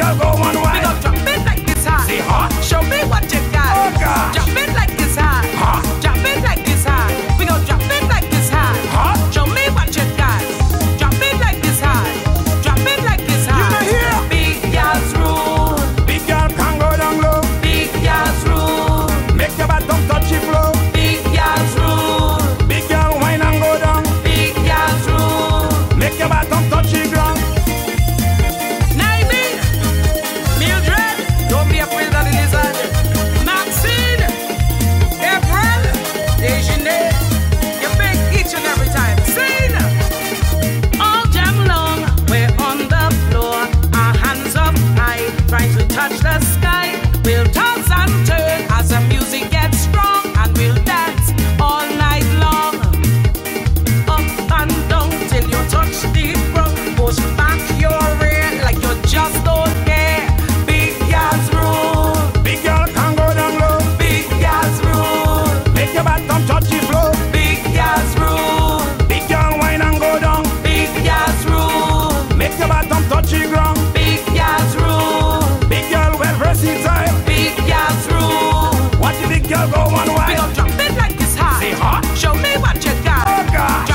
Y'all go way. your bottom touching ground. Big girls rule. Big girl well versatile. Big girls rule. Watch the big girl go one way. Big gon' drop it like it's hot. Say hot. Show me what you got. Oh God.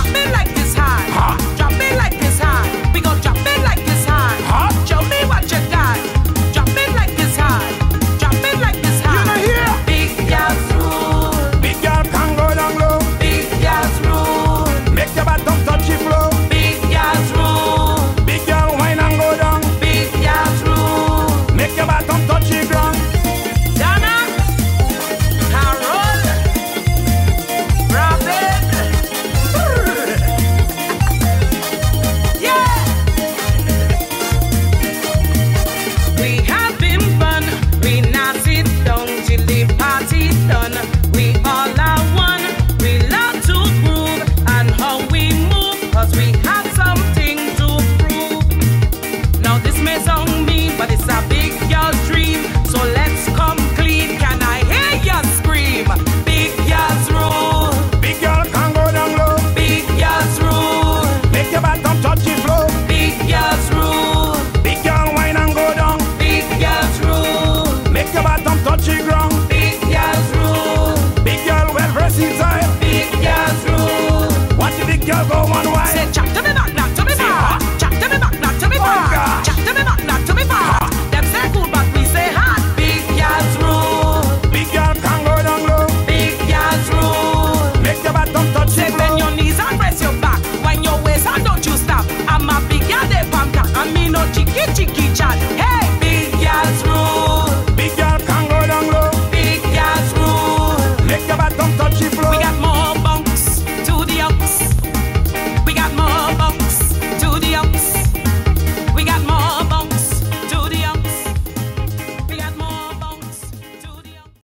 Watch the big girl go one wide. Say to me back, not